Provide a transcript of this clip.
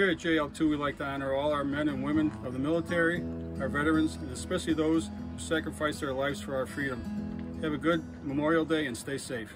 Here at JL2, we like to honor all our men and women of the military, our veterans, and especially those who sacrificed their lives for our freedom. Have a good Memorial Day and stay safe.